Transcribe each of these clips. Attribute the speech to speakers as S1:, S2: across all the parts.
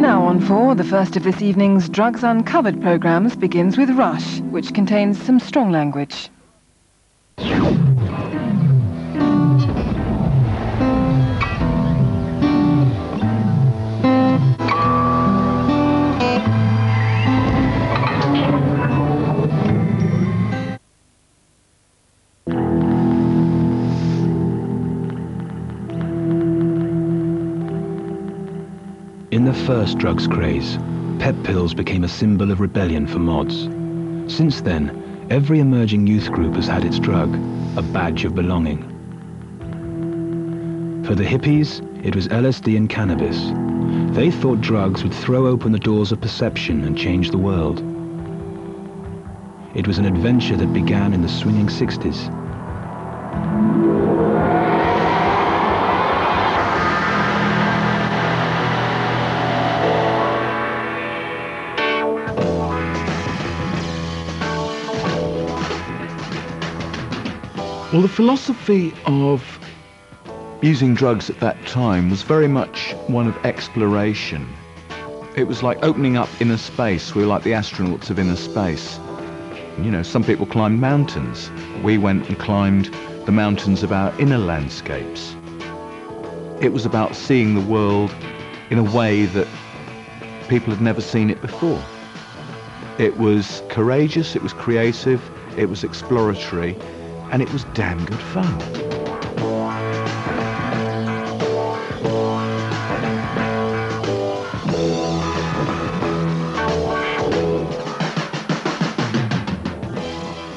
S1: Now on four, the first of this evening's Drugs Uncovered programmes begins with Rush, which contains some strong language.
S2: First drugs craze, pep pills became a symbol of rebellion for mods. Since then, every emerging youth group has had its drug, a badge of belonging. For the hippies, it was LSD and cannabis. They thought drugs would throw open the doors of perception and change the world. It was an adventure that began in the swinging 60s.
S3: Well, the philosophy of using drugs at that time was very much one of exploration. It was like opening up inner space. We were like the astronauts of inner space. You know, some people climbed mountains. We went and climbed the mountains of our inner landscapes. It was about seeing the world in a way that people had never seen it before. It was courageous, it was creative, it was exploratory, and it was damn good fun.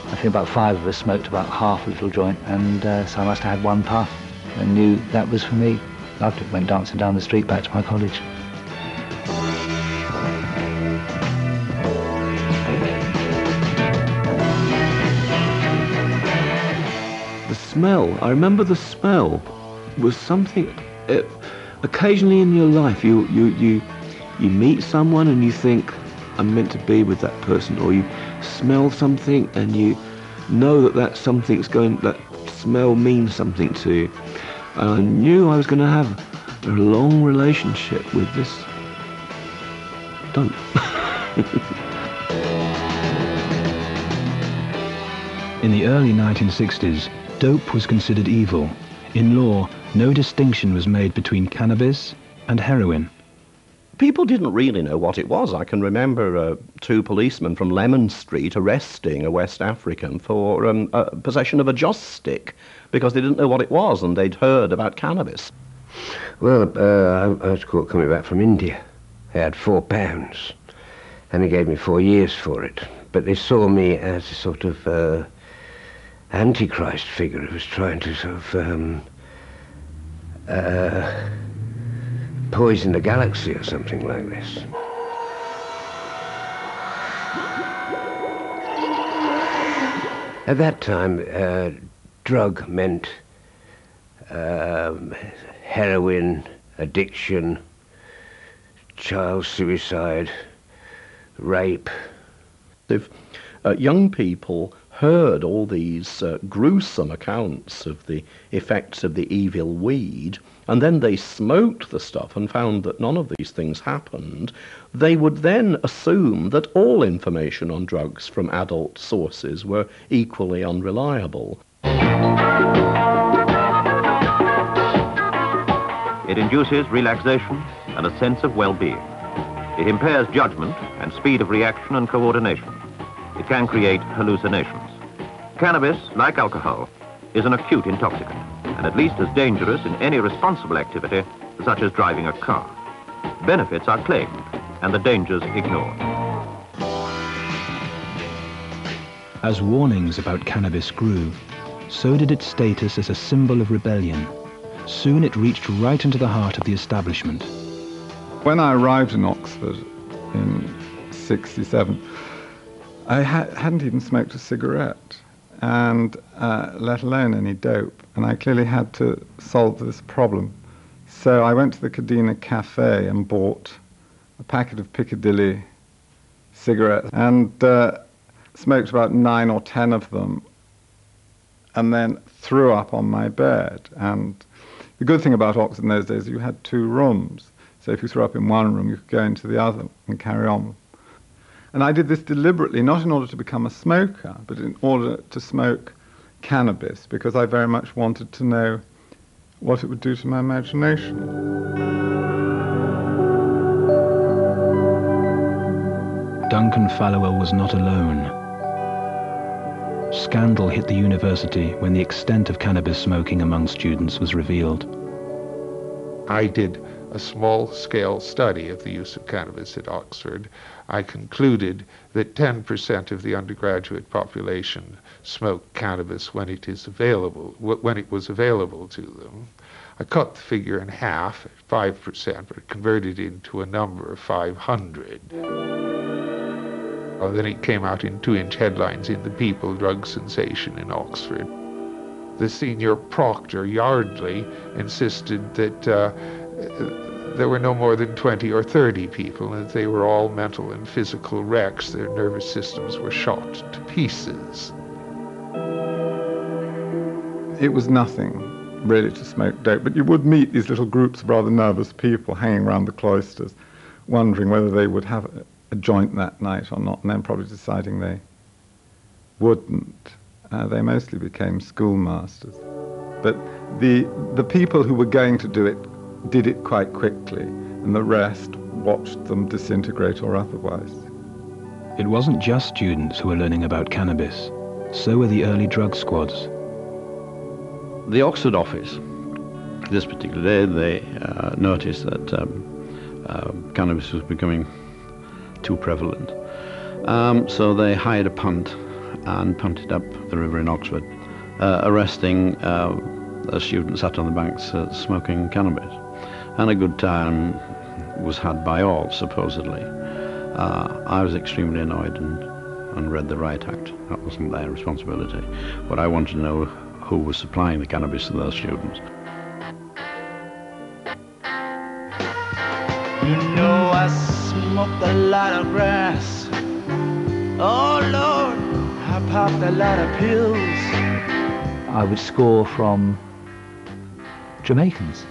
S4: I think about five of us smoked about half a little joint, and uh, so I must have had one puff and knew that was for me. After it went dancing down the street back to my college.
S5: Smell, I remember the smell was something. It, occasionally in your life, you, you, you, you meet someone and you think, I'm meant to be with that person, or you smell something and you know that that something's going, that smell means something to you. And I knew I was going to have a long relationship with this Don't.
S2: In the early 1960s, dope was considered evil. In law, no distinction was made between cannabis and heroin.
S6: People didn't really know what it was. I can remember uh, two policemen from Lemon Street arresting a West African for um, uh, possession of a joss stick because they didn't know what it was and they'd heard about cannabis.
S7: Well, uh, I, I was caught coming back from India. I had four pounds, and they gave me four years for it. But they saw me as a sort of uh, antichrist figure who was trying to sort of um, uh, poison the galaxy or something like this. At that time, uh, drug meant um, heroin, addiction, child suicide, rape.
S6: If uh, young people heard all these uh, gruesome accounts of the effects of the evil weed, and then they smoked the stuff and found that none of these things happened, they would then assume that all information on drugs from adult sources were equally unreliable.
S8: It induces relaxation and a sense of well-being. It impairs judgment and speed of reaction and coordination. It can create hallucinations. Cannabis, like alcohol, is an acute intoxicant and at least as dangerous in any responsible activity such as driving a car. Benefits are claimed and the dangers ignored.
S2: As warnings about cannabis grew, so did its status as a symbol of rebellion. Soon it reached right into the heart of the establishment.
S9: When I arrived in Oxford in 67, I ha- hadn't even smoked a cigarette, and uh, let alone any dope. And I clearly had to solve this problem. So I went to the Cadena Cafe and bought a packet of Piccadilly cigarettes and uh, smoked about nine or ten of them and then threw up on my bed. And the good thing about Oxford in those days, is you had two rooms. So if you threw up in one room, you could go into the other and carry on. And I did this deliberately, not in order to become a smoker, but in order to smoke cannabis, because I very much wanted to know what it would do to my imagination.
S2: Duncan Fallowell was not alone. Scandal hit the university when the extent of cannabis smoking among students was revealed.
S10: I did a small-scale study of the use of cannabis at Oxford. I concluded that 10% of the undergraduate population smoked cannabis when it is available, when it was available to them. I cut the figure in half, 5%, but converted it into a number of 500. Uh, then it came out in two-inch headlines in The People, drug sensation in Oxford. The senior proctor, Yardley, insisted that uh, there were no more than 20 or 30 people, and they were all mental and physical wrecks. Their nervous systems were shot to pieces.
S9: It was nothing really to smoke dope, but you would meet these little groups of rather nervous people hanging around the cloisters, wondering whether they would have a, joint that night or not, and then probably deciding they wouldn't. Uh, they mostly became schoolmasters. But the, the people who were going to do it did it quite quickly, and the rest watched them disintegrate or otherwise.
S2: It wasn't just students who were learning about cannabis. So were the early drug squads.
S6: The Oxford office, this particular day, they uh, noticed that um, uh, cannabis was becoming too prevalent. Um, so they hired a punt and punted up the river in Oxford, uh, arresting uh, a student sat on the banks uh, smoking cannabis and a good time was had by all, supposedly. Uh, I was extremely annoyed and, and read the Riot Act. That wasn't their responsibility. But I wanted to know who was supplying the cannabis to those students.
S11: You know I smoked a lot of grass. Oh Lord, I popped a lot of pills.
S4: I would score from Jamaicans.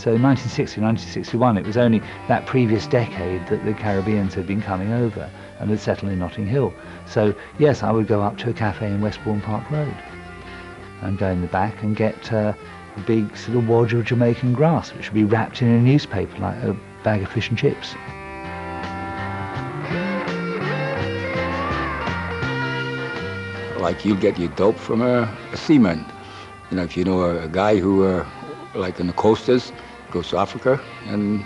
S4: So 1960, 1961, it was only that previous decade that the Caribbeans had been coming over and had settled in Notting Hill. So yes, I would go up to a cafe in Westbourne Park Road and go in the back and get uh, a big sort of wadge of Jamaican grass, which would be wrapped in a newspaper like a bag of fish and chips.
S12: Like you get your dope from a, a seaman. You know, if you know a, a guy who, uh, like in the coasters, goes to Africa and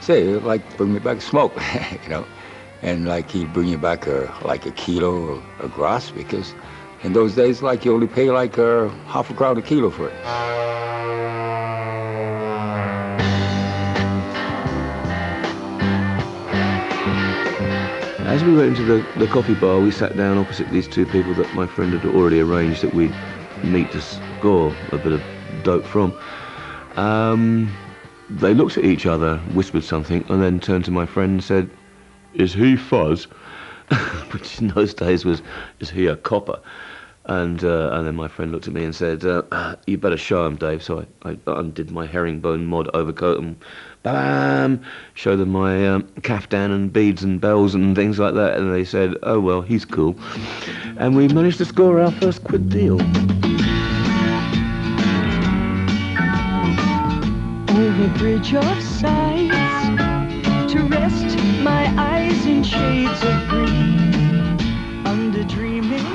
S12: say, like, bring me back smoke, you know. And like he'd bring you back a, like a kilo of, grass because in those days, like you only pay like a, half a crown a kilo for it.
S5: As we went into the, the coffee bar, we sat down opposite these two people that my friend had already arranged that we'd meet to score a bit of dope from. Um, they looked at each other, whispered something, and then turned to my friend and said, Is he fuzz? Which in those days was, Is he a copper? And uh, and then my friend looked at me and said, uh, "You better show him, Dave." So I, I undid my herringbone mod overcoat and bam, showed them my um, caftan and beads and bells and things like that. And they said, "Oh well, he's cool." And we managed to score our first quid deal.
S13: Over bridge of sights to rest my eyes in shades of green under dreaming.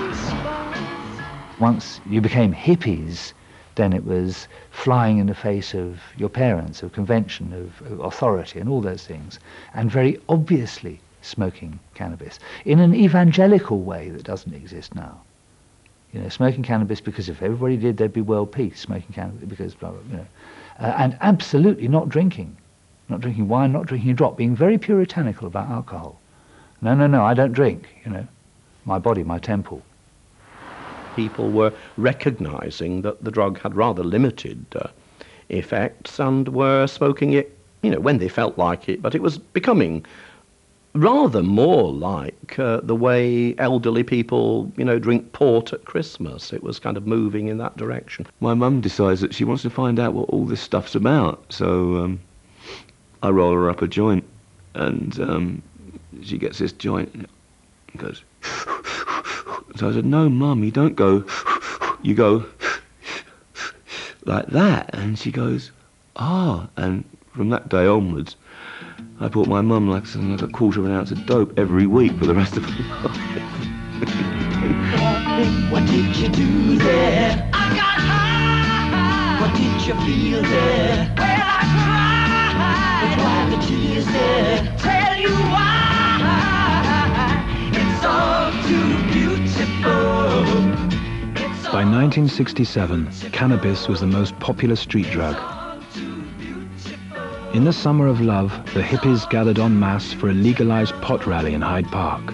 S4: Once you became hippies, then it was flying in the face of your parents, of convention, of, of authority, and all those things, and very obviously smoking cannabis in an evangelical way that doesn't exist now. You know, smoking cannabis because if everybody did, there'd be world peace. Smoking cannabis because, blah, blah, you know, uh, and absolutely not drinking, not drinking wine, not drinking a drop, being very puritanical about alcohol. No, no, no, I don't drink. You know, my body, my temple.
S6: People were recognizing that the drug had rather limited uh, effects and were smoking it, you know, when they felt like it. But it was becoming rather more like uh, the way elderly people, you know, drink port at Christmas. It was kind of moving in that direction.
S5: My mum decides that she wants to find out what all this stuff's about. So um, I roll her up a joint, and um, she gets this joint and goes. So I said, no, mum, you don't go. You go like that. And she goes, ah. And from that day onwards, I bought my mum like something like a quarter of an ounce of dope every week for the rest of her life.
S11: What did you do there? I got high. What did you feel there? Well, I cried. Why the tears there? Tell you why. It's all too beautiful.
S2: By 1967, cannabis was the most popular street drug. In the summer of love, the hippies gathered en masse for a legalized pot rally in Hyde Park.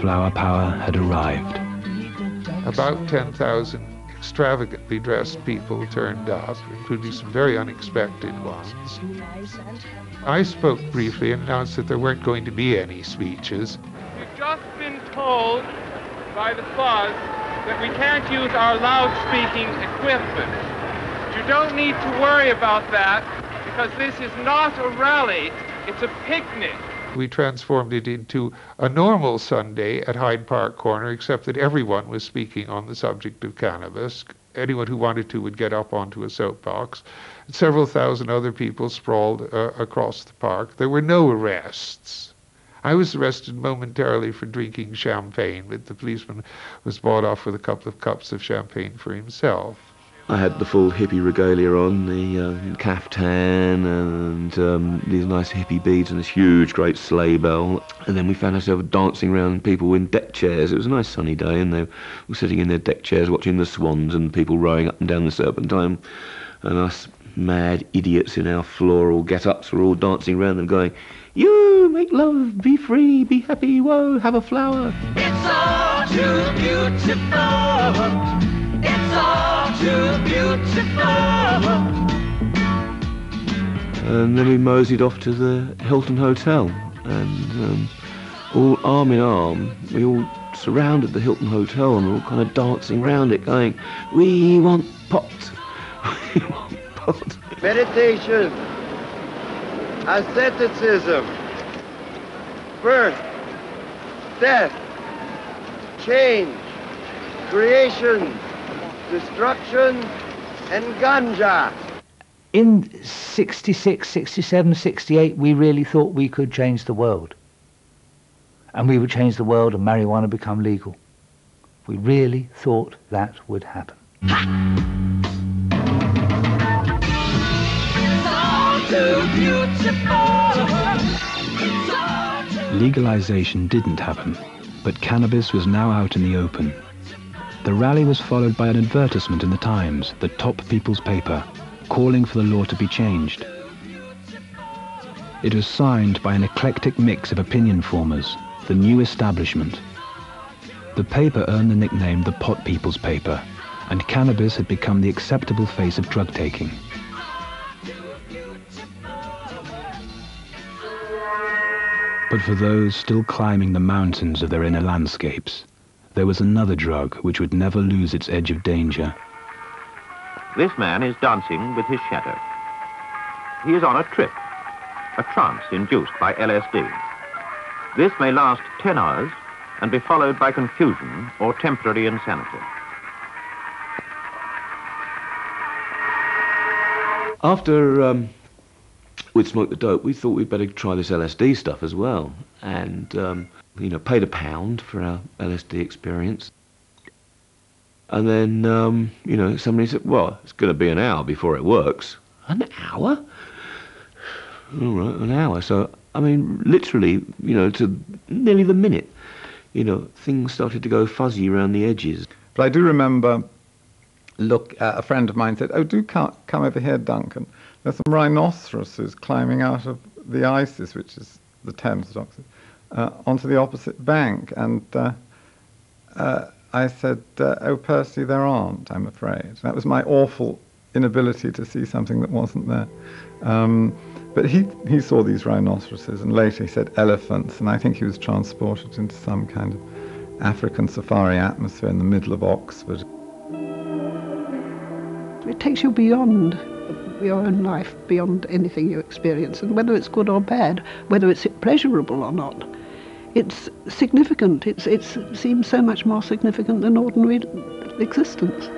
S2: Flower power had arrived.
S10: About 10,000 extravagantly dressed people turned up, including some very unexpected ones. I spoke briefly and announced that there weren't going to be any speeches.
S14: We've just been told by the fuzz that we can't use our loudspeaking equipment. Don't need to worry about that because this is not a rally, it's a picnic.
S10: We transformed it into a normal Sunday at Hyde Park Corner, except that everyone was speaking on the subject of cannabis. Anyone who wanted to would get up onto a soapbox. Several thousand other people sprawled uh, across the park. There were no arrests. I was arrested momentarily for drinking champagne, but the policeman was bought off with a couple of cups of champagne for himself.
S5: I had the full hippie regalia on, the um, caftan and um, these nice hippie beads and this huge great sleigh bell. And then we found ourselves dancing around people in deck chairs. It was a nice sunny day and they were sitting in their deck chairs watching the swans and people rowing up and down the Serpentine. And us mad idiots in our floral get-ups were all dancing around them going, you make love, be free, be happy, whoa, have a flower.
S11: It's all too beautiful. It's all too beautiful.
S5: And then we moseyed off to the Hilton Hotel, and um, all arm in arm, we all surrounded the Hilton Hotel, and we were all kind of dancing around it, going, "We want pot, we want pot."
S15: Meditation, asceticism, birth, death, change, creation, destruction, and ganja.
S4: In 66, 67, 68, we really thought we could change the world. And we would change the world and marijuana would become legal. We really thought that would happen.
S11: It's all too beautiful. It's all too
S2: Legalization didn't happen, but cannabis was now out in the open. The rally was followed by an advertisement in the Times, the top people's paper, calling for the law to be changed. It was signed by an eclectic mix of opinion formers, the new establishment. The paper earned the nickname the Pot People's Paper, and cannabis had become the acceptable face of drug taking. But for those still climbing the mountains of their inner landscapes, there was another drug which would never lose its edge of danger.
S8: This man is dancing with his shadow. He is on a trip, a trance induced by LSD. This may last 10 hours and be followed by confusion or temporary insanity.
S5: After um, we'd smoked the dope, we thought we'd better try this LSD stuff as well, and um, you know, paid a pound for our LSD experience. And then, um, you know, somebody said, well, it's going to be an hour before it works. An hour? All right, an hour. So, I mean, literally, you know, to nearly the minute, you know, things started to go fuzzy around the edges.
S9: But I do remember, look, uh, a friend of mine said, "Oh, do come, come over here, Duncan. There's some rhinoceroses climbing out of the Isis, which is the Thames at Oxford, uh, onto the opposite bank." And uh, uh, I said, uh, "Oh, Percy, there aren't. I'm afraid." That was my awful inability to see something that wasn't there. Um, but he, he saw these rhinoceroses, and later he said elephants, and I think he was transported into some kind of African safari atmosphere in the middle of Oxford.
S16: It takes you beyond your own life beyond anything you experience, and whether it's good or bad, whether it's pleasurable or not, it's significant. It's, it seems so much more significant than ordinary existence.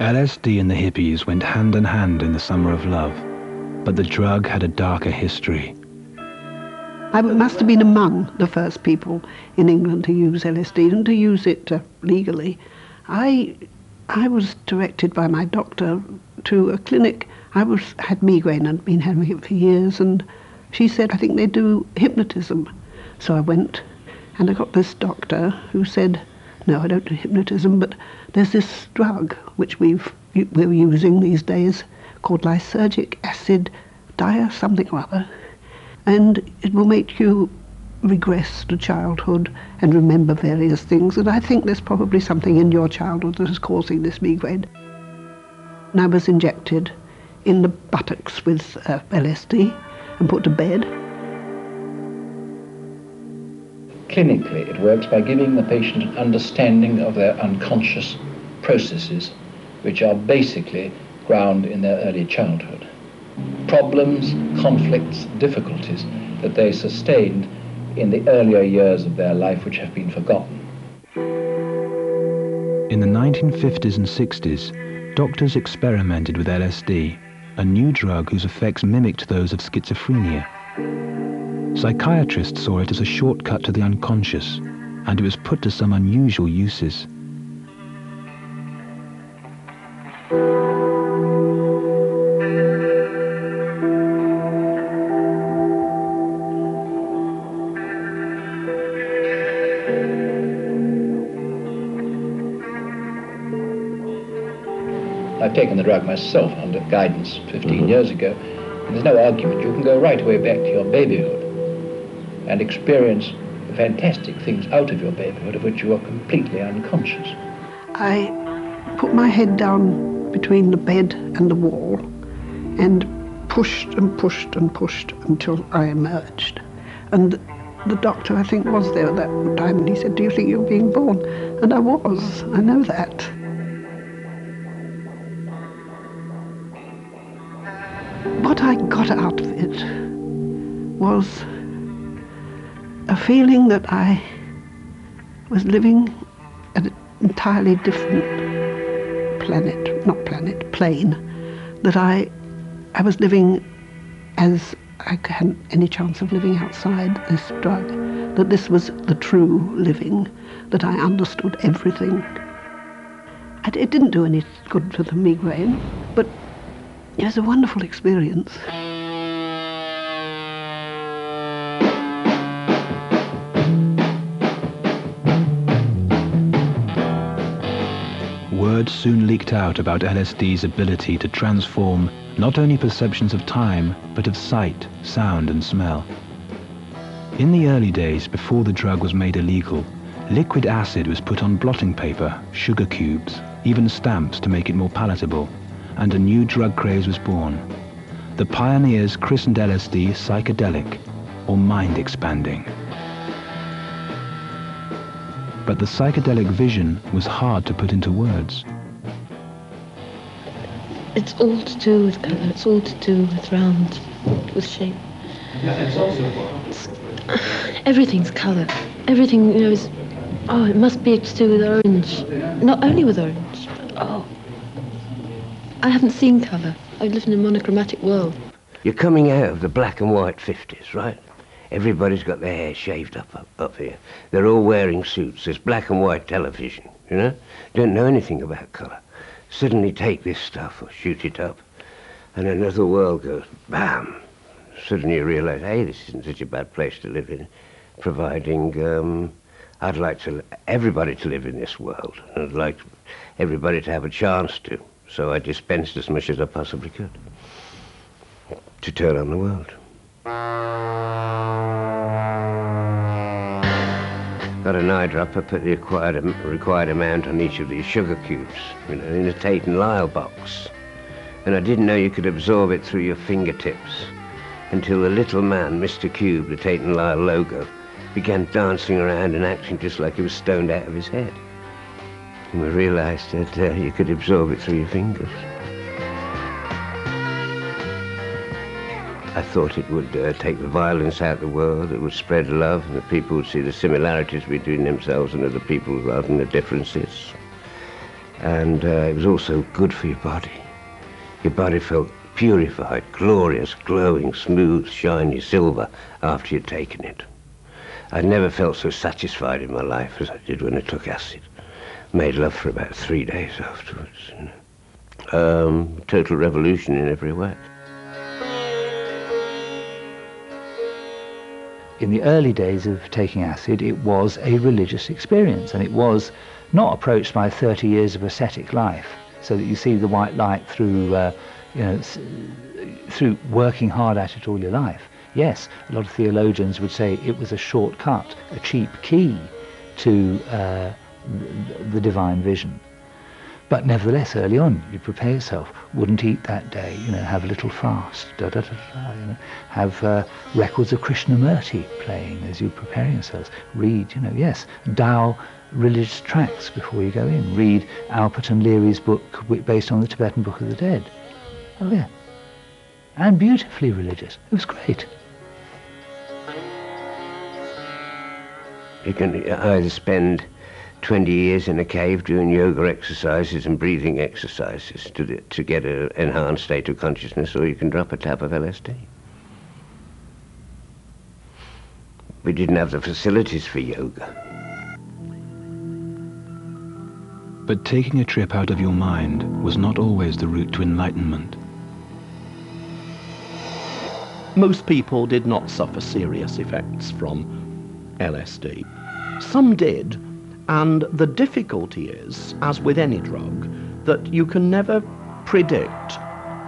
S2: LSD and the hippies went hand in hand in the summer of love, but the drug had a darker history.
S16: I must have been among the first people in England to use LSD and to use it uh, legally. I, I was directed by my doctor to a clinic. I was had migraine and been having it for years, and she said, I think they do hypnotism. So I went, and I got this doctor who said, No, I don't do hypnotism, but there's this drug which we've we're using these days called lysergic acid dia something or other, and it will make you regress to childhood and remember various things. And I think there's probably something in your childhood that is causing this migraine. And I was injected in the buttocks with uh, LSD and put to bed.
S17: Clinically, it works by giving the patient an understanding of their unconscious processes, which are basically ground in their early childhood. Problems, conflicts, difficulties that they sustained in the earlier years of their life which have been forgotten.
S2: In the 1950s and 60s, doctors experimented with LSD, a new drug whose effects mimicked those of schizophrenia. Psychiatrists saw it as a shortcut to the unconscious, and it was put to some unusual uses.
S17: I've taken the drug myself under guidance 15 mm-hmm. years ago, and there's no argument. You can go right away back to your babyhood and experience fantastic things out of your babyhood of which you are completely unconscious.
S16: I put my head down between the bed and the wall and pushed and pushed and pushed until I emerged. And the doctor, I think, was there at that time, and he said, Do you think you're being born? And I was, I know that. Got out of it was a feeling that I was living an entirely different planet, not planet, plane, that I, I was living as I hadn't any chance of living outside this drug, that this was the true living, that I understood everything. It didn't do any good for the migraine, but it was a wonderful experience.
S2: Word soon leaked out about LSD's ability to transform not only perceptions of time, but of sight, sound and smell. In the early days, before the drug was made illegal, liquid acid was put on blotting paper, sugar cubes, even stamps to make it more palatable, and a new drug craze was born. The pioneers christened LSD psychedelic, or mind-expanding. But the psychedelic vision was hard to put into words.
S18: It's all to do with colour. It's all to do with round, with shape. It's, everything's colour. Everything, you know, is. Oh, it must be to do with orange. Not only with orange. I haven't seen colour. I live in a monochromatic world.
S7: You're coming out of the black and white 50s, right? Everybody's got their hair shaved up, up up here. They're all wearing suits. There's black and white television, you know? Don't know anything about colour. Suddenly take this stuff or shoot it up, and another world goes bam. Suddenly you realise, hey, this isn't such a bad place to live in, providing um, I'd like to everybody to live in this world, and I'd like everybody to have a chance to. So I dispensed as much as I possibly could to turn on the world. got an eyedropper, put the required, required amount on each of these sugar cubes, you know, in a Tate and Lyle box. And I didn't know you could absorb it through your fingertips until the little man, Mr. Cube, the Tate and Lyle logo, began dancing around and acting just like he was stoned out of his head. And we realized that uh, you could absorb it through your fingers. I thought it would uh, take the violence out of the world, it would spread love, and that people would see the similarities between themselves and other people rather than the differences. And uh, it was also good for your body. Your body felt purified, glorious, glowing, smooth, shiny silver after you'd taken it. I'd never felt so satisfied in my life as I did when I took acid. Made love for about three days afterwards. Um, total revolution in every way.
S4: in the early days of taking acid, it was a religious experience, and it was not approached by 30 years of ascetic life, so that you see the white light through, uh, you know, through working hard at it all your life. Yes, a lot of theologians would say it was a shortcut, a cheap key to uh, the divine vision. But nevertheless, early on, you prepare yourself. Wouldn't eat that day, you know, have a little fast, da da da da, you know, have uh, records of Krishnamurti playing as you prepare yourselves. Read, you know, yes, dial religious tracts before you go in. Read Alpert and Leary's book based on the Tibetan Book of the Dead. Oh yeah, and beautifully religious. It was great.
S7: You can either spend 20 years in a cave doing yoga exercises and breathing exercises to, to get an enhanced state of consciousness, or you can drop a tab of LSD. We didn't have the facilities for yoga.
S2: But taking a trip out of your mind was not always the route to enlightenment.
S6: Most people did not suffer serious effects from LSD. Some did, and the difficulty is, as with any drug, that you can never predict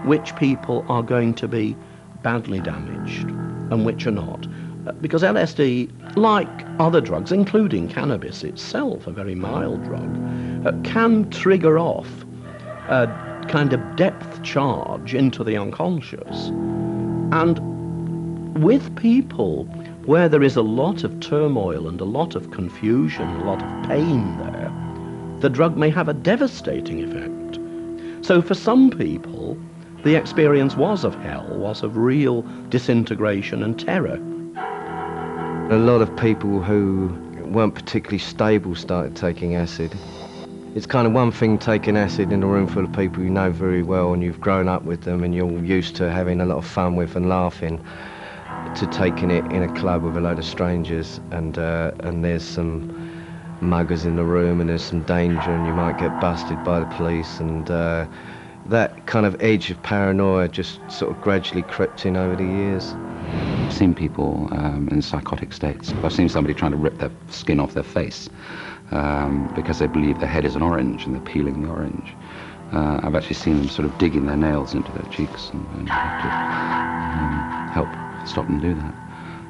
S6: which people are going to be badly damaged and which are not. Uh, because LSD, like other drugs, including cannabis itself, a very mild drug, uh, can trigger off a kind of depth charge into the unconscious. And with people where there is a lot of turmoil and a lot of confusion, a lot of pain there, the drug may have a devastating effect. So for some people, the experience was of hell, was of real disintegration and terror.
S19: A lot of people who weren't particularly stable started taking acid. It's kind of one thing taking acid in a room full of people you know very well and you've grown up with them and you're used to having a lot of fun with and laughing to taking it in a club with a load of strangers and uh, and there's some muggers in the room and there's some danger and you might get busted by the police and uh, that kind of edge of paranoia just sort of gradually crept in over the years.
S20: I've seen people um, in psychotic states. I've seen somebody trying to rip their skin off their face um, because they believe their head is an orange and they're peeling the orange. Uh, I've actually seen them sort of digging their nails into their cheeks and, and to, um, help stop them do that.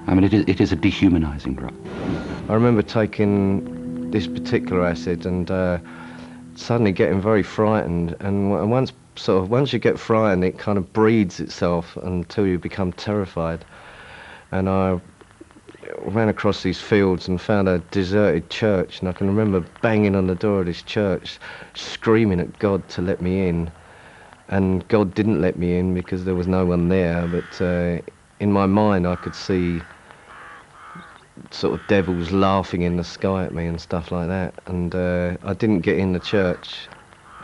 S20: I mean, it is, it is a dehumanizing drug.
S19: I remember taking this particular acid and uh, suddenly getting very frightened. And once sort of once you get frightened, it kind of breeds itself until you become terrified. And I ran across these fields and found a deserted church, and I can remember banging on the door of this church, screaming at God to let me in. And God didn't let me in because there was no one there, but uh, in my mind I could see sort of devils laughing in the sky at me and stuff like that. And uh, I didn't get in the church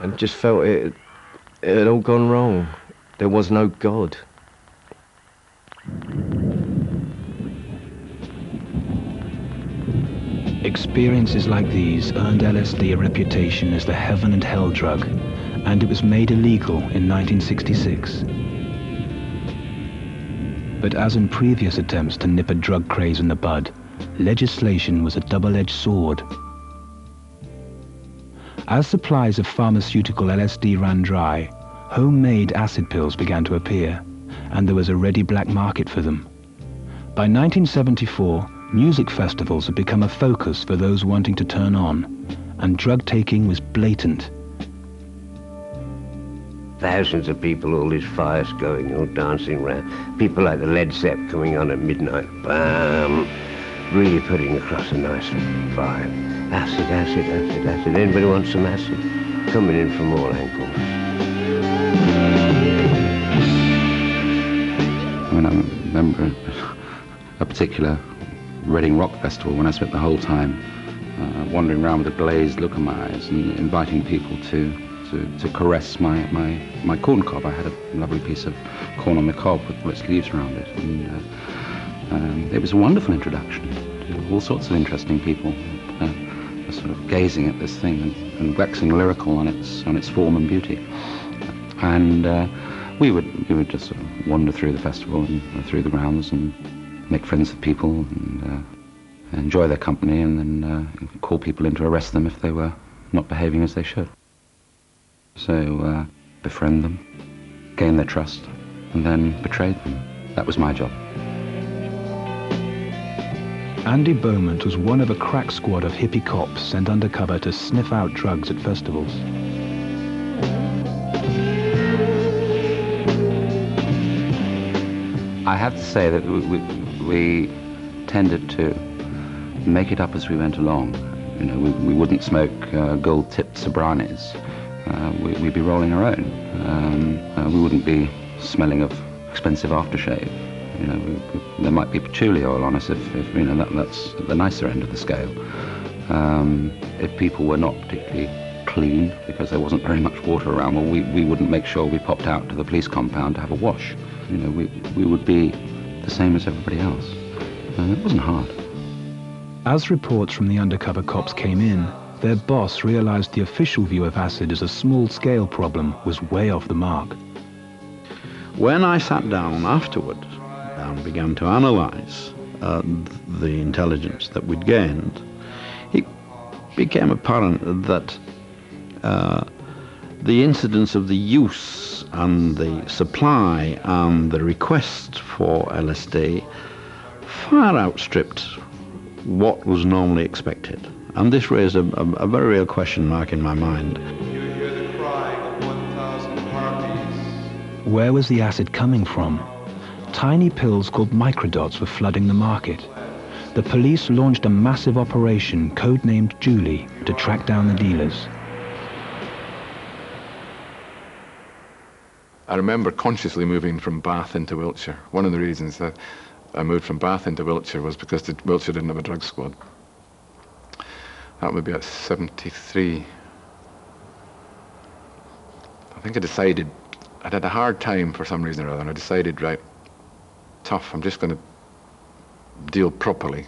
S19: and just felt it, it had all gone wrong. There was no God.
S2: Experiences like these earned LSD a reputation as the heaven and hell drug, and it was made illegal in 1966. But as in previous attempts to nip a drug craze in the bud, legislation was a double-edged sword. As supplies of pharmaceutical LSD ran dry, homemade acid pills began to appear, and there was a ready black market for them. By 1974, music festivals had become a focus for those wanting to turn on, and drug taking was blatant.
S7: Thousands of people, all these fires going, all dancing around. People like the Led Zepp coming on at midnight. Bam! Really putting across a nice vibe. Acid, acid, acid, acid. Anybody want some acid? Coming in from all angles.
S20: I mean, I remember a particular Reading Rock Festival when I spent the whole time uh, wandering around with a glazed look in my eyes and inviting people to, to, to caress my, my, my corn cob. I had a lovely piece of corn on the cob with all its leaves around it. And, uh, um, it was a wonderful introduction to all sorts of interesting people. Uh, sort of gazing at this thing and, and, waxing lyrical on its on its form and beauty. And uh, we would we would just sort of wander through the festival and uh, through the grounds and make friends with people and uh, enjoy their company and then uh, call people in to arrest them if they were not behaving as they should. So uh, befriend them, gain their trust, and then betray them. That was my job.
S2: Andy Beaumont was one of a crack squad of hippie cops sent undercover to sniff out drugs at festivals.
S20: I have to say that we, we, we tended to make it up as we went along. You know, we, we wouldn't smoke uh, gold-tipped Sobranies. Uh, we, would be rolling our own. Um, uh, we wouldn't be smelling of expensive aftershave. You know, we, we, there might be patchouli oil on us if, if you know that, that's the nicer end of the scale. Um, if people were not particularly clean because there wasn't very much water around, well, we, we wouldn't make sure we popped out to the police compound to have a wash. You know, we, we would be the same as everybody else. And it wasn't hard.
S2: As reports from the undercover cops came in, their boss realized the official view of acid as a small-scale problem was way off the mark.
S6: When I sat down afterwards and began to analyze uh, the intelligence that we'd gained, it became apparent that uh, the incidence of the use and the supply and the request for LSD far outstripped what was normally expected. And this raised a, a, a very real question mark in my mind.
S2: Where was the acid coming from? Tiny pills called microdots were flooding the market. The police launched a massive operation codenamed Julie to track down the dealers.
S21: I remember consciously moving from Bath into Wiltshire. One of the reasons that I moved from Bath into Wiltshire was because the, Wiltshire didn't have a drug squad. That would be at 73. I think I decided, I'd had a hard time for some reason or other, and I decided, right, tough, I'm just going to deal properly.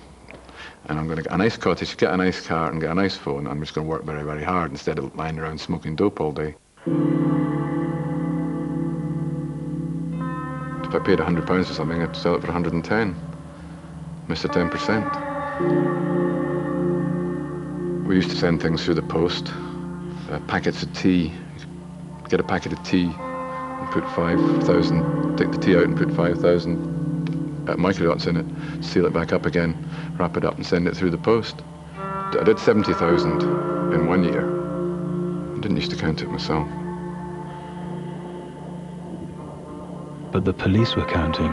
S21: And I'm going to get a nice cottage, get a nice car, and get a nice phone. I'm just going to work very, very hard instead of lying around smoking dope all day. If I paid £100 for something, I'd sell it for 110. Miss the 10%. We used to send things through the post, uh, packets of tea. Get a packet of tea and put 5,000, take the tea out and put 5,000 uh, microdots in it, seal it back up again, wrap it up and send it through the post. I did 70,000 in one year. I didn't used to count it myself.
S2: but the police were counting.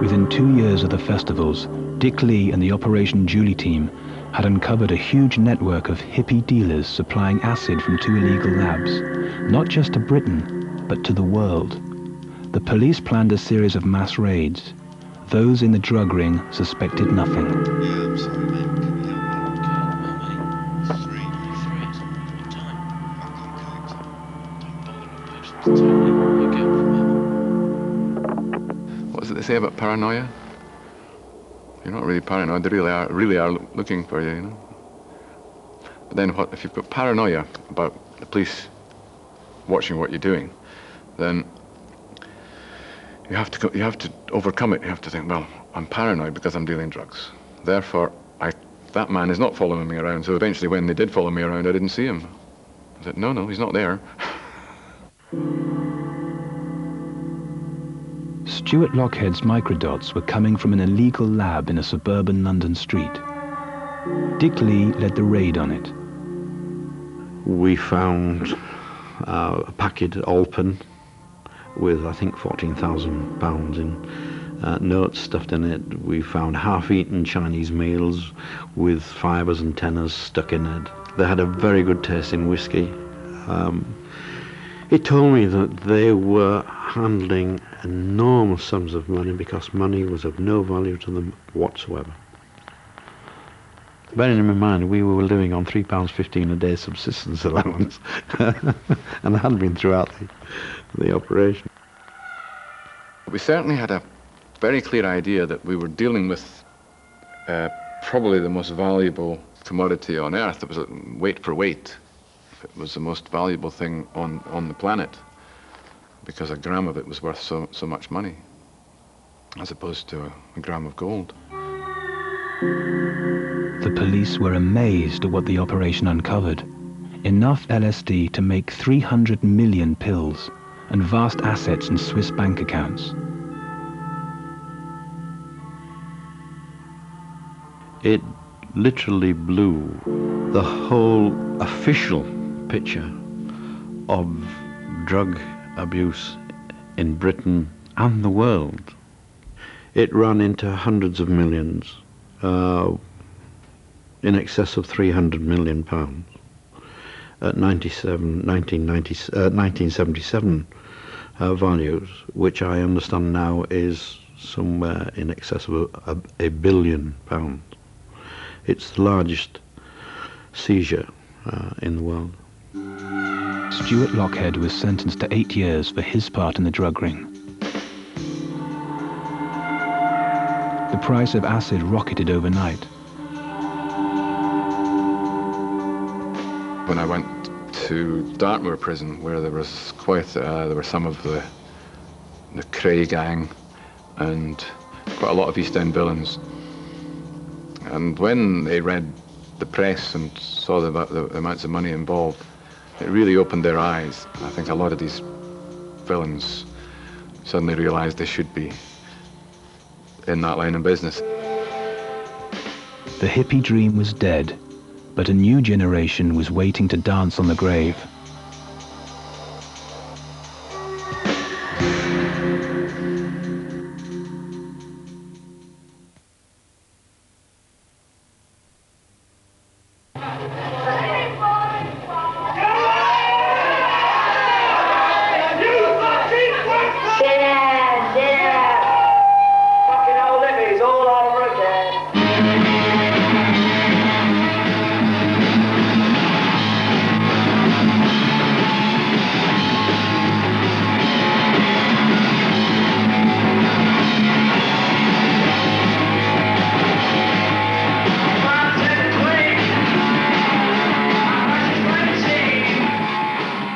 S2: Within two years of the festivals, Dick Lee and the Operation Julie team had uncovered a huge network of hippie dealers supplying acid from two illegal labs, not just to Britain, but to the world. The police planned a series of mass raids. Those in the drug ring suspected nothing.
S21: What's it they say about paranoia? You're not really paranoid. They really are, really are looking for you, you know. But then what, if you've got paranoia about the police watching what you're doing, then you have to, you have to overcome it. You have to think, well, I'm paranoid because I'm dealing drugs. Therefore, I, that man is not following me around. So eventually when they did follow me around, I didn't see him. I said, no, no, he's not there.
S2: Stuart Lockhead's microdots were coming from an illegal lab in a suburban London street. Dick Lee led the raid on it.
S22: We found uh, a packet at Alpen with, I think, £14,000 in uh, notes stuffed in it. We found half-eaten Chinese meals with fibres and tenors stuck in it. They had a very good tasting whiskey. Um, it told me that they were handling enormous sums of money because money was of no value to them whatsoever. Bearing in mind, we were living on £3.15 a day subsistence allowance, and I hadn't been throughout the, the operation.
S21: We certainly had a very clear idea that we were dealing with uh, probably the most valuable commodity on earth. It was a weight for weight. It was the most valuable thing on, on the planet because a gram of it was worth so, so much money as opposed to a, a gram of gold.
S2: The police were amazed at what the operation uncovered. Enough LSD to make 300 million pills and vast assets in Swiss bank accounts.
S22: It literally blew the whole official picture of drug abuse in Britain and the world. It ran into hundreds of millions, uh, in excess of 300 million pounds at 97, 1990, uh, 1977 uh, values, which I understand now is somewhere in excess of a, a, a billion pounds. It's the largest seizure uh, in the world.
S2: Stuart Lockhead was sentenced to eight years for his part in the drug ring. The price of acid rocketed overnight.
S21: When I went to Dartmoor prison, where there was quite, uh, there were some of the the Kray gang and quite a lot of East End villains. And when they read the press and saw the, the amounts of money involved, it really opened their eyes. I think a lot of these villains suddenly realised they should be in that line of business.
S2: The hippie dream was dead, but a new generation was waiting to dance on the grave.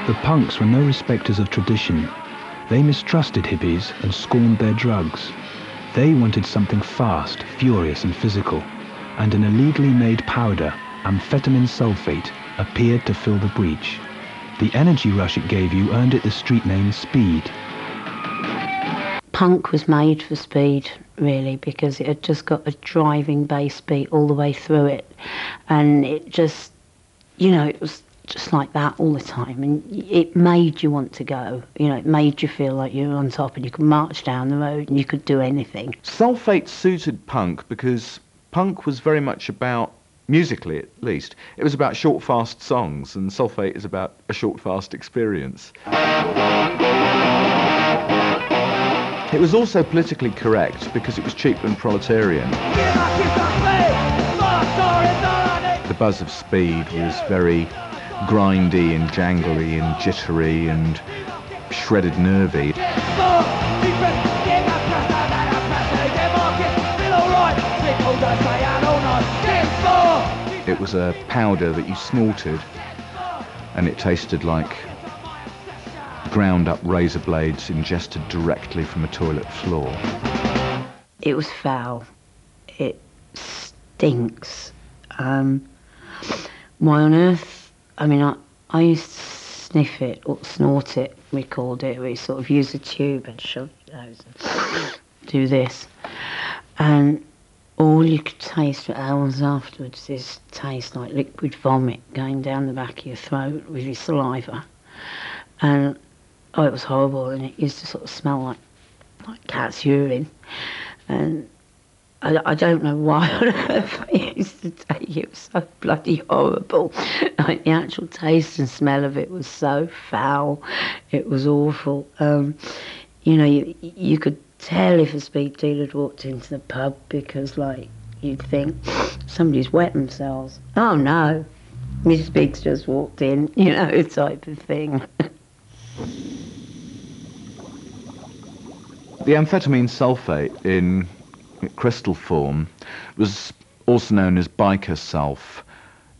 S2: The punks were no respecters of tradition. They mistrusted hippies and scorned their drugs. They wanted something fast, furious and physical. And an illegally made powder, amphetamine sulfate, appeared to fill the breach. The energy rush it gave you earned it the street name Speed.
S23: Punk was made for speed, really, because it had just got a driving bass beat all the way through it. And it just, you know, it was just like that all the time. And it made you want to go. You know, it made you feel like you were on top and you could march down the road and you could do anything.
S3: Sulfate suited punk because punk was very much about, musically at least, it was about short, fast songs, and Sulfate is about a short, fast experience. It was also politically correct because it was cheap and proletarian. The buzz of speed was very grindy and jangly and jittery and shredded nervy. It was a powder that you snorted and it tasted like ground up razor blades ingested directly from a toilet floor.
S23: It was foul. It stinks. Um, why on earth? I mean, I, I used to sniff it or snort it, we called it. We sort of use a tube and shove those and do this. And all you could taste for hours afterwards is taste like liquid vomit going down the back of your throat with your saliva. And oh, it was horrible, and it used to sort of smell like like cat's urine. And I, I don't know why on earth I used to take it. It was so bloody horrible. Like the actual taste and smell of it was so foul. It was awful. Um, you know, you, you could tell if a speed dealer had walked into the pub because, like, you'd think somebody's wet themselves. Oh no, Miss Biggs just walked in, you know, type of thing.
S3: The amphetamine sulfate in crystal form was also known as biker sulf.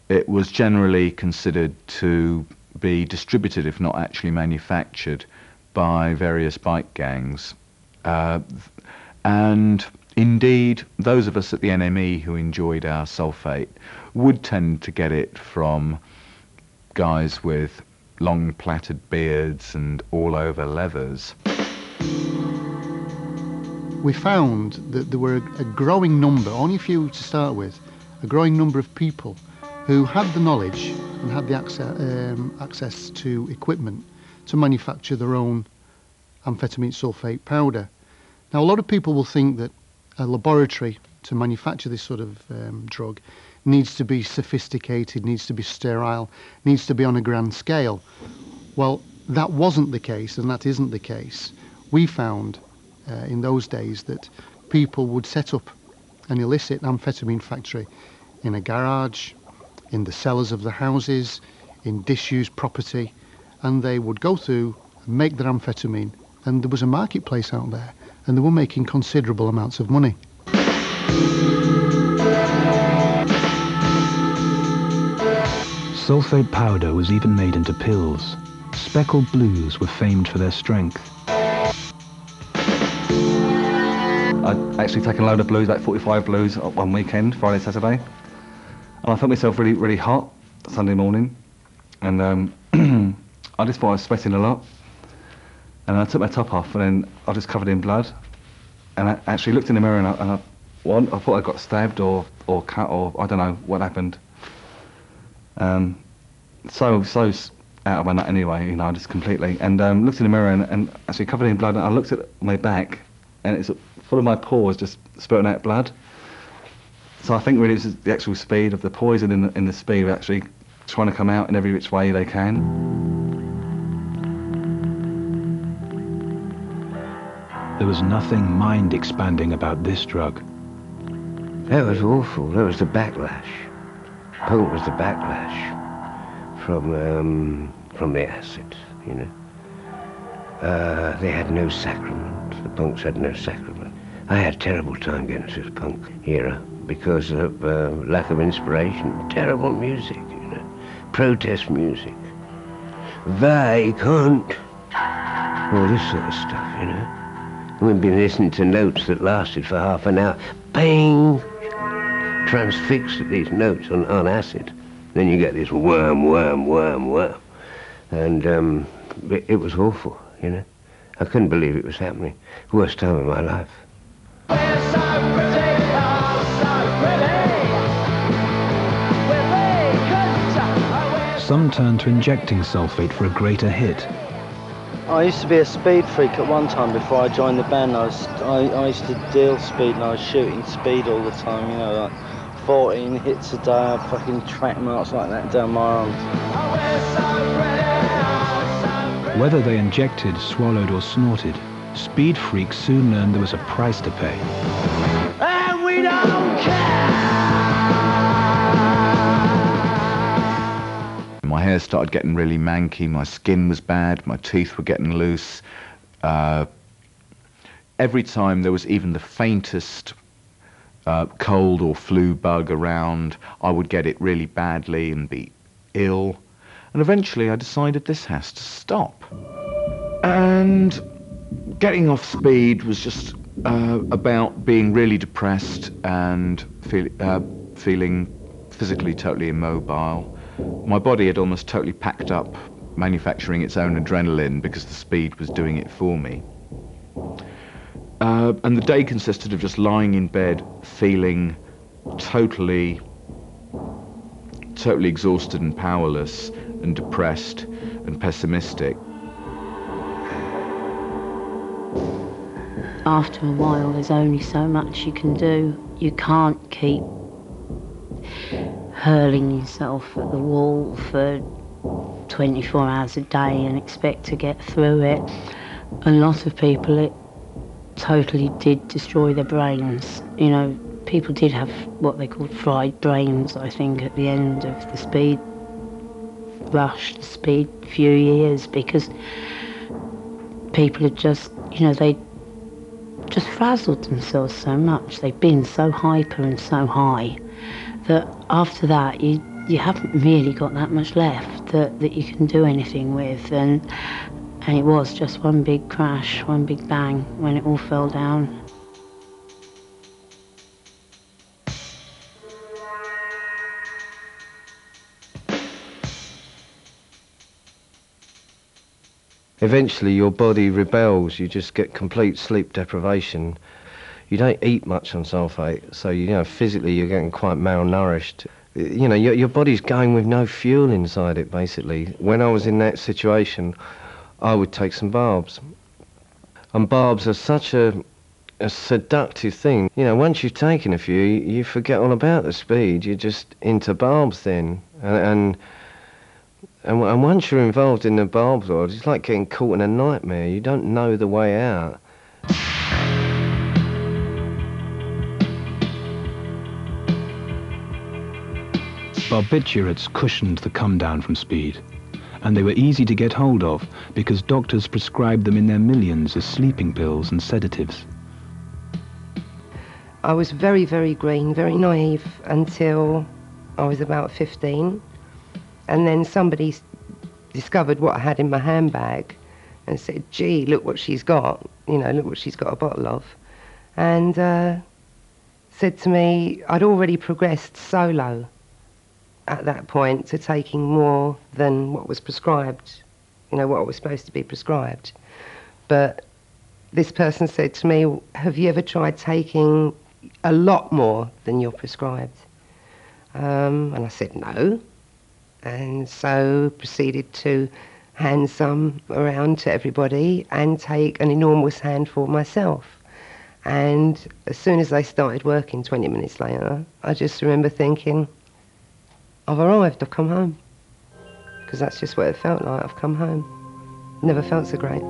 S3: It was generally considered to be distributed, if not actually manufactured, by various bike gangs. Uh, and indeed, those of us at the NME who enjoyed our sulfate would tend to get it from guys with long plaited beards and all over leathers.
S24: We found that there were a, growing number, only a few to start with, a growing number of people who had the knowledge and had the access, um, access to equipment to manufacture their own amphetamine sulfate powder. Now, a lot of people will think that a laboratory to manufacture this sort of um, drug needs to be sophisticated, needs to be sterile, needs to be on a grand scale. Well, that wasn't the case, and that isn't the case. We found uh, in those days that people would set up an illicit amphetamine factory in a garage, in the cellars of the houses, in disused property, and they would go through and make their amphetamine. And there was a marketplace out there, and they were making considerable amounts of money.
S2: Sulfate powder was even made into pills. Speckled blues were famed for their strength.
S25: I'd actually taken a load of blues, about 45 blues, on one weekend, Friday, Saturday. And I felt myself really, really hot Sunday morning. And um, I just thought I was sweating a lot. And I took my top off, and then I was just covered in blood. And I actually looked in the mirror, and I, and I, I thought I got stabbed or, or cut, or I don't know what happened. Um, so, so out of my nut anyway, you know, just completely. And um, looked in the mirror, and, and actually covered in blood. And I looked at my back, and it's full of my pores just spurting out blood. So I think really it's just the actual speed of the poison in the, in the speed of actually trying to come out in every which way they can.
S2: There was nothing mind expanding about this drug.
S7: That was awful. That was the backlash. Punk was the backlash from um, from the acid, you know. Uh, they had no sacrament. The punks had no sacrament. I had a terrible time getting through the punk era because of uh, lack of inspiration. Terrible music, you know. Protest music. They can't. All this sort of stuff, you know. We'd been listening to notes that lasted for half an hour. Bang! Transfixed at these notes on, on acid. Then you get this worm, worm, worm, worm. And um, it, it was awful, you know. I couldn't believe it was happening. Worst time of my life.
S2: Some turned to injecting sulfate for a greater hit.
S26: I used to be a speed freak at one time before I joined the band. I, was, I, I used to deal speed and I was shooting speed all the time, you know, like 14 hits a day, I fucking track marks like that down my arms.
S2: Whether they injected, swallowed, or snorted, speed freaks soon learned there was a price to pay.
S11: And we don't care.
S3: My hair started getting really manky, my skin was bad, my teeth were getting loose. Uh, every time there was even the faintest uh, cold or flu bug around, I would get it really badly and be ill. And eventually I decided this has to stop. And getting off speed was just uh, about being really depressed and feel, uh, feeling physically totally immobile. My body had almost totally packed up manufacturing its own adrenaline because the speed was doing it for me. Uh, and the day consisted of just lying in bed, feeling totally, totally exhausted and powerless and depressed and pessimistic.
S23: After a while, there's only so much you can do. You can't keep hurling yourself at the wall for 24 hours a day and expect to get through it. A lot of people, it totally did destroy their brains. You know, people did have what they called fried brains, I think, at the end of the speed rush, the speed few years, because people had just, you know, they just frazzled themselves so much. They've been so hyper and so high that after that you you haven't really got that much left that, that you can do anything with and and it was just one big crash, one big bang when it all fell down.
S19: Eventually, your body rebels. You just get complete sleep deprivation. You don't eat much on sulfate, so you know physically you're getting quite malnourished. You know your your body's going with no fuel inside it. Basically, when I was in that situation, I would take some barbs, and barbs are such a a seductive thing. You know, once you've taken a few, you forget all about the speed. You're just into barbs then, and. and and, and once you're involved in the barbs world, it's like getting caught in a nightmare. You don't know the way out.
S2: Barbiturates cushioned the come down from speed, and they were easy to get hold of because doctors prescribed them in their millions as sleeping pills and sedatives.
S27: I was very, very green, very naive until I was about 15. And then somebody discovered what I had in my handbag and said, gee, look what she's got. You know, look what she's got a bottle of. And uh, said to me, I'd already progressed so low at that point to taking more than what was prescribed, you know, what was supposed to be prescribed. But this person said to me, Have you ever tried taking a lot more than you're prescribed? Um, and I said, No. And so proceeded to hand some around to everybody and take an enormous handful myself. And as soon as I started working 20 minutes later, I just remember thinking, I've arrived, I've come home. Because that's just what it felt like, I've come home. Never felt so great.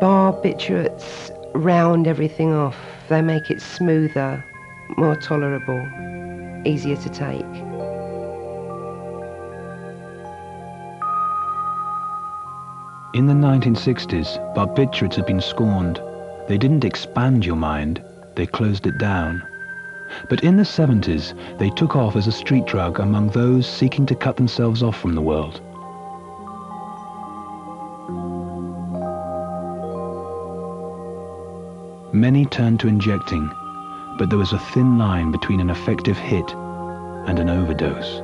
S27: Barbiturates round everything off. They make it smoother, more tolerable, easier to take.
S2: In the 1960s, barbiturates had been scorned. They didn't expand your mind, they closed it down. But in the 70s, they took off as a street drug among those seeking to cut themselves off from the world. Turned to injecting, but there was a thin line between an effective hit and an overdose.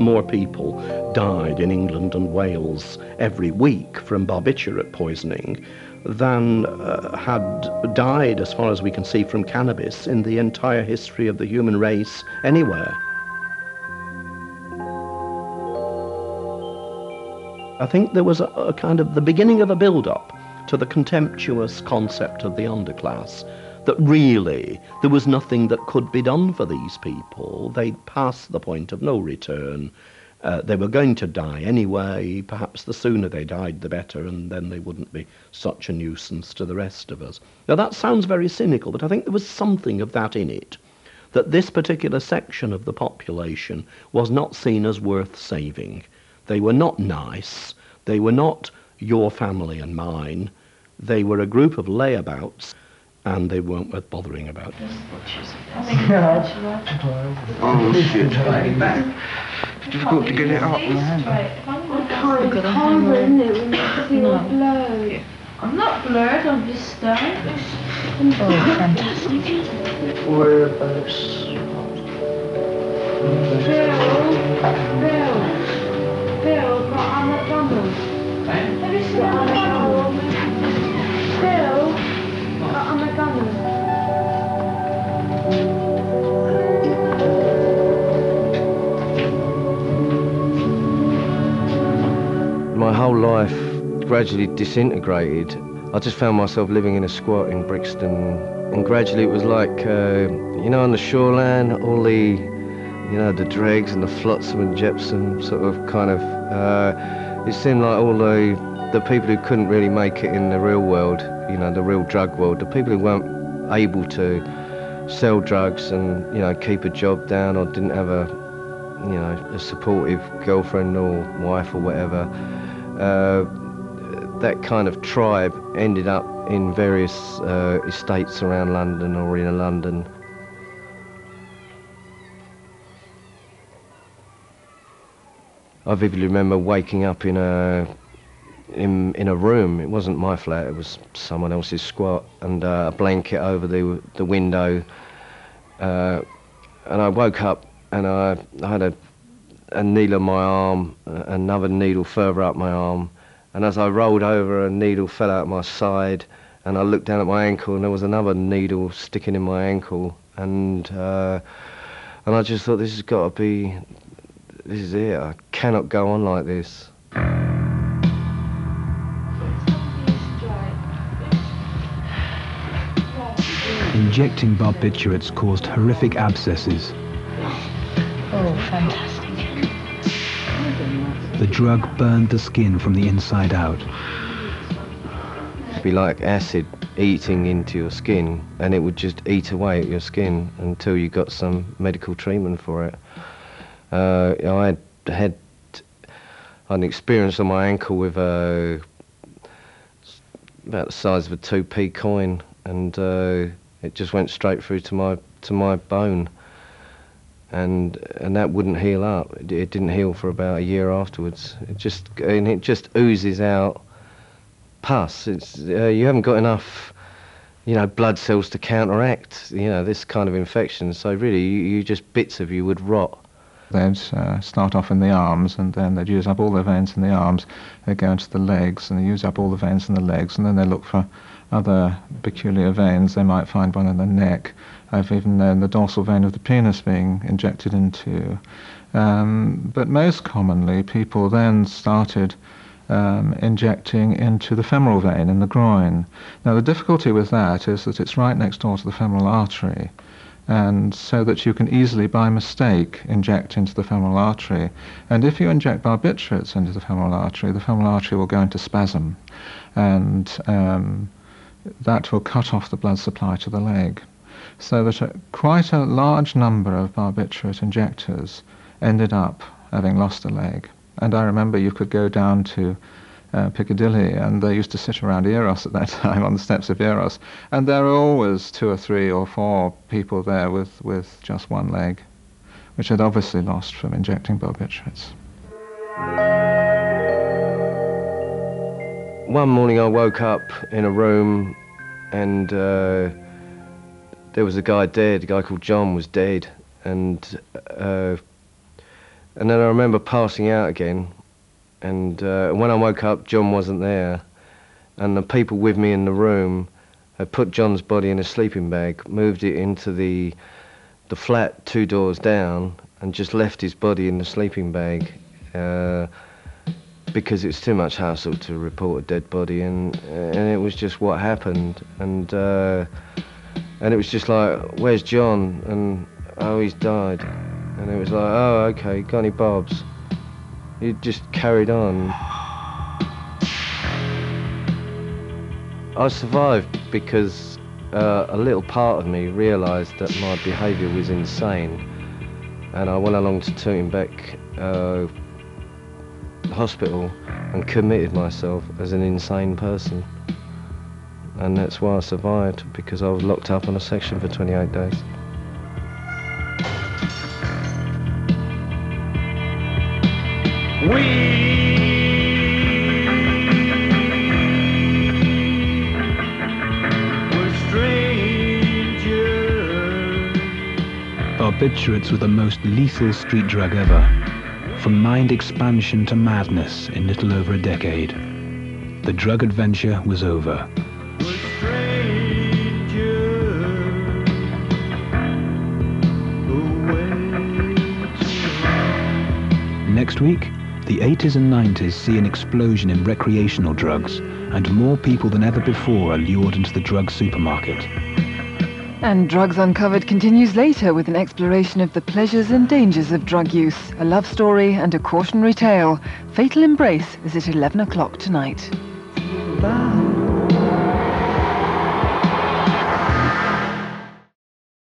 S6: More people died in England and Wales every week from barbiturate poisoning than uh, had died, as far as we can see, from cannabis in the entire history of the human race anywhere. I think there was a, a kind of the beginning of a build-up to the contemptuous concept of the underclass, that really there was nothing that could be done for these people. They'd passed the point of no return. Uh, they were going to die anyway. Perhaps the sooner they died, the better, and then they wouldn't be such a nuisance to the rest of us. Now, that sounds very cynical, but I think there was something of that in it. That this particular section of the population was not seen as worth saving. They were not nice. They were not your family and mine. They were a group of layabouts and they weren't worth bothering about.
S28: Oh, shit. Difficult to get it up, man.
S29: Can't, it's harder, isn't it, when you feel blurred? I'm not blurred, I'm just stoned.
S18: Oh, fantastic.
S28: Whereabouts?
S29: Bill, Bill, Bill, got on McDonald's. Have you seen on McDonald's? Bill, got on McDonald's.
S19: My whole life gradually disintegrated. I just found myself living in a squat in Brixton, and gradually it was like, uh, you know, on the shoreline, all the, you know, the dregs and the flotsam and jetsam sort of kind of. Uh, it seemed like all the the people who couldn't really make it in the real world, you know, the real drug world, the people who weren't able to sell drugs and you know keep a job down or didn't have a you know a supportive girlfriend or wife or whatever uh, that kind of tribe ended up in various uh, estates around London or in London. I vividly remember waking up in a in in a room. It wasn't my flat. It was someone else's squat, and uh, a blanket over the the window. Uh, and I woke up and I, I had a a needle on my arm, another needle further up my arm, and as I rolled over, a needle fell out my side, and I looked down at my ankle, and there was another needle sticking in my ankle, and uh, and I just thought this has got to be, this is it. I cannot go on like this.
S2: Injecting barbiturates caused horrific abscesses.
S18: Oh, fantastic.
S2: The drug burned the skin from the inside out.
S19: It'd be like acid eating into your skin, and it would just eat away at your skin until you got some medical treatment for it. Uh, I had, an experience on my ankle with a about the size of a 2p coin, and uh, it just went straight through to my to my bone, and and that wouldn't heal up. It, it didn't heal for about a year afterwards. It just and it just oozes out pus. It's uh, you haven't got enough, you know, blood cells to counteract you know this kind of infection. So really, you, you just bits of you would rot.
S30: They'd uh, start off in the arms, and then they'd use up all the veins in the arms. They'd go into the legs, and they use up all the veins in the legs, and then they look for other peculiar veins. They might find one in the neck. I've even known the dorsal vein of the penis being injected into. Um, but most commonly, people then started um, injecting into the femoral vein in the groin. Now, the difficulty with that is that it's right next door to the femoral artery and so that you can easily, by mistake, inject into the femoral artery. And if you inject barbiturates into the femoral artery, the femoral artery will go into spasm, and um, that will cut off the blood supply to the leg. So that a, quite a large number of barbiturate injectors ended up having lost a leg. And I remember you could go down to uh, Piccadilly, and they used to sit around Eros at that time on the steps of Eros, and there were always two or three or four people there with, with just one leg, which had obviously lost from injecting barbiturates.
S19: One morning I woke up in a room and uh, there was a guy dead, a guy called John was dead. And, uh, and then I remember passing out again. And uh, when I woke up, John wasn't there. And the people with me in the room had put John's body in a sleeping bag, moved it into the, the flat two doors down, and just left his body in the sleeping bag. Uh, because it's too much hassle to report a dead body, and and it was just what happened, and uh, and it was just like, where's John? And oh, he's died, and it was like, oh, okay, got any bobs? He just carried on. I survived because uh, a little part of me realised that my behaviour was insane, and I went along to Tooting Bec. Uh, hospital and committed myself as an insane person. And that's why I survived because I was locked up in a section for 28 days.
S2: Barbiturates were the most lethal street drug ever. From mind expansion to madness in little over a decade. The drug adventure was over. Next week, the 80s and 90s see an explosion in recreational drugs, and more people than ever before are lured into the drug supermarket.
S31: And Drugs Uncovered continues later with an exploration of the pleasures and dangers of drug use, a love story and a cautionary tale. Fatal Embrace is at 11 o'clock tonight.
S11: Bye.